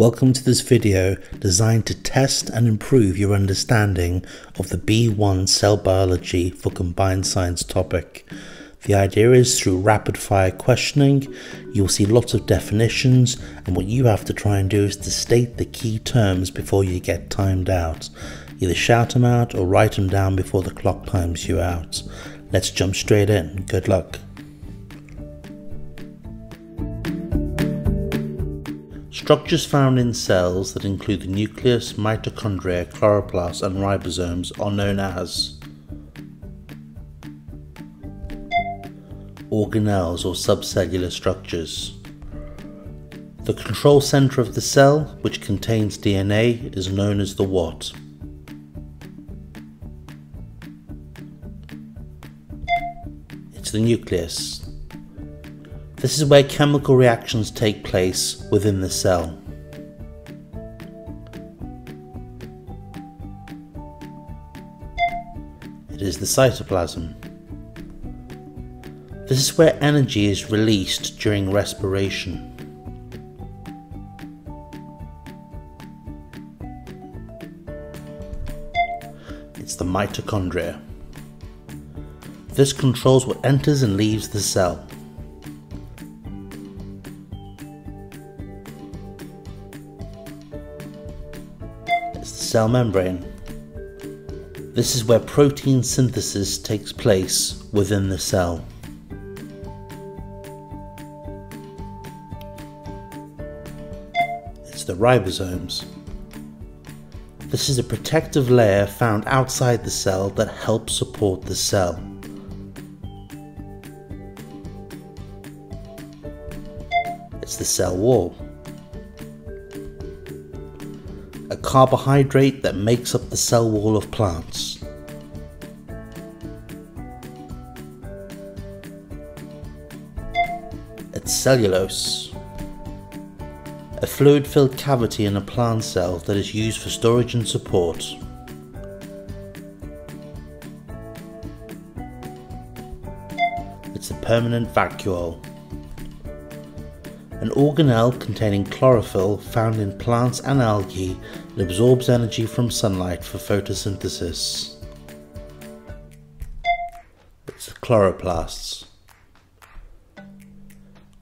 Welcome to this video designed to test and improve your understanding of the B1 cell biology for combined science topic. The idea is through rapid fire questioning, you'll see lots of definitions and what you have to try and do is to state the key terms before you get timed out. Either shout them out or write them down before the clock times you out. Let's jump straight in. Good luck. Structures found in cells that include the nucleus, mitochondria, chloroplasts and ribosomes are known as organelles or subcellular structures. The control center of the cell, which contains DNA, is known as the what. It's the nucleus. This is where chemical reactions take place within the cell. It is the cytoplasm. This is where energy is released during respiration. It's the mitochondria. This controls what enters and leaves the cell. Cell membrane. This is where protein synthesis takes place within the cell. It's the ribosomes. This is a protective layer found outside the cell that helps support the cell. It's the cell wall. Carbohydrate that makes up the cell wall of plants. It's cellulose, a fluid-filled cavity in a plant cell that is used for storage and support. It's a permanent vacuole an organelle containing chlorophyll found in plants and algae that absorbs energy from sunlight for photosynthesis. It's chloroplasts.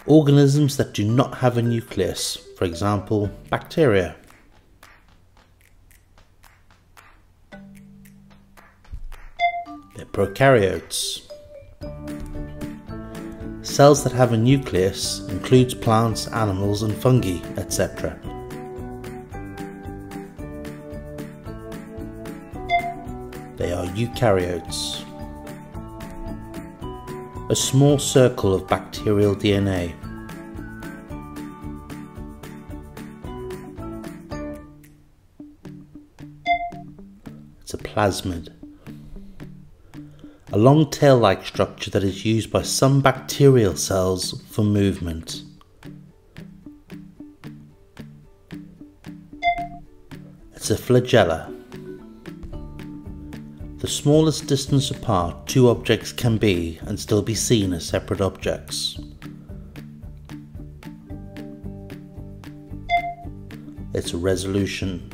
Organisms that do not have a nucleus, for example, bacteria. They're prokaryotes. Cells that have a nucleus includes plants, animals and fungi, etc. They are eukaryotes. A small circle of bacterial DNA. It's a plasmid a long tail-like structure that is used by some bacterial cells for movement. It's a flagella. The smallest distance apart two objects can be and still be seen as separate objects. It's resolution.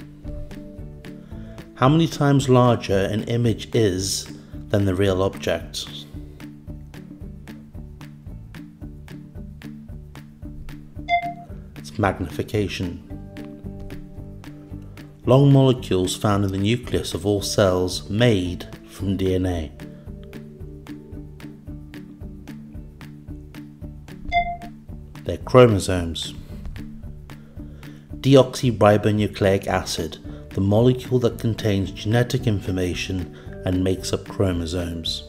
How many times larger an image is than the real object. It's magnification. Long molecules found in the nucleus of all cells made from DNA. They're chromosomes. Deoxyribonucleic acid, the molecule that contains genetic information and makes up chromosomes.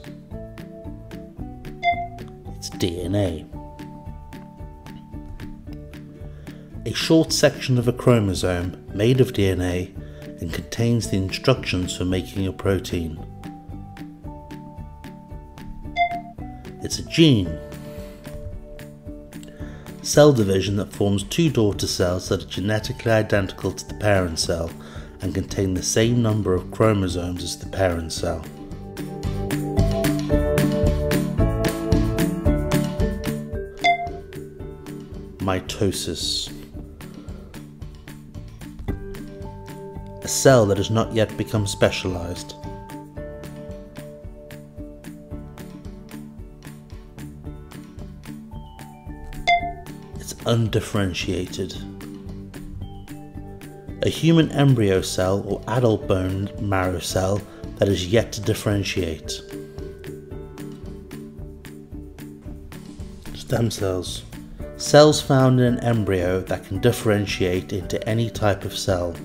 It's DNA. A short section of a chromosome made of DNA and contains the instructions for making a protein. It's a gene. Cell division that forms two daughter cells that are genetically identical to the parent cell and contain the same number of chromosomes as the parent cell. mitosis. A cell that has not yet become specialized. It's undifferentiated. A human embryo cell or adult bone marrow cell that is yet to differentiate. Stem cells. Cells found in an embryo that can differentiate into any type of cell.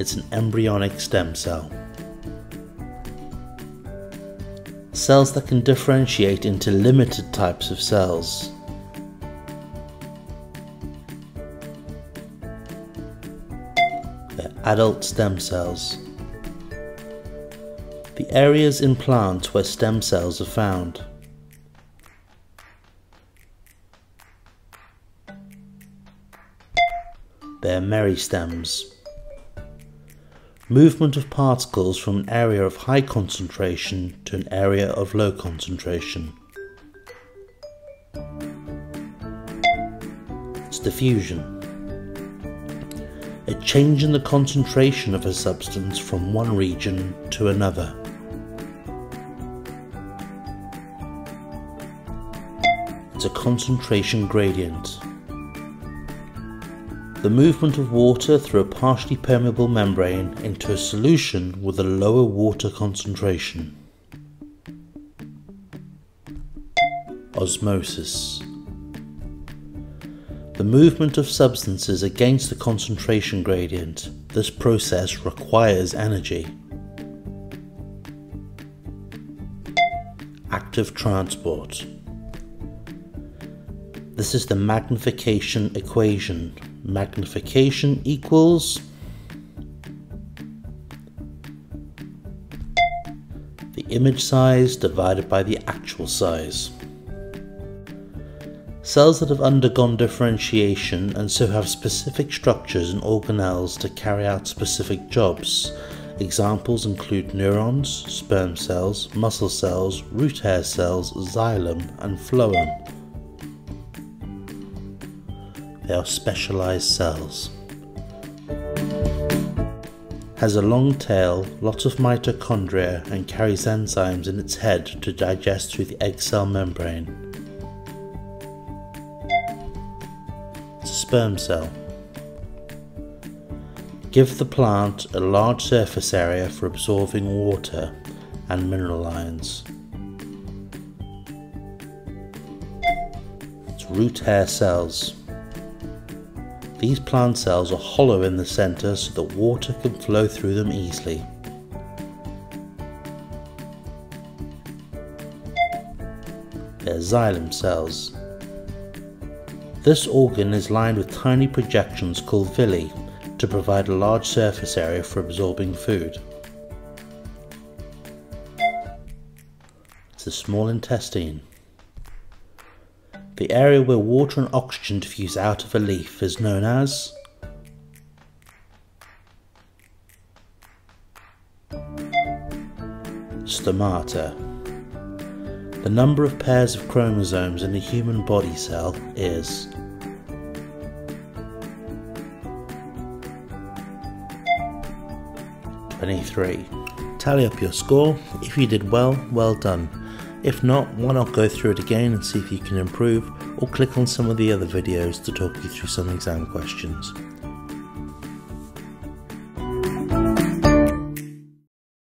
It's an embryonic stem cell. Cells that can differentiate into limited types of cells. Adult stem cells. The areas in plants where stem cells are found. They're meristems. Movement of particles from an area of high concentration to an area of low concentration. It's diffusion. In the concentration of a substance from one region to another. It's a concentration gradient. The movement of water through a partially permeable membrane into a solution with a lower water concentration. Osmosis. The movement of substances against the concentration gradient. This process requires energy. Active transport. This is the magnification equation. Magnification equals the image size divided by the actual size. Cells that have undergone differentiation and so have specific structures and organelles to carry out specific jobs. Examples include neurons, sperm cells, muscle cells, root hair cells, xylem, and phloem. They are specialized cells. Has a long tail, lots of mitochondria and carries enzymes in its head to digest through the egg cell membrane. Sperm cell. Give the plant a large surface area for absorbing water and mineral ions. It's root hair cells. These plant cells are hollow in the center so that water can flow through them easily. They're xylem cells. This organ is lined with tiny projections called villi to provide a large surface area for absorbing food. It's the small intestine. The area where water and oxygen diffuse out of a leaf is known as stomata. The number of pairs of chromosomes in a human body cell is Twenty-three. Tally up your score. If you did well, well done. If not, why not go through it again and see if you can improve, or click on some of the other videos to talk you through some exam questions.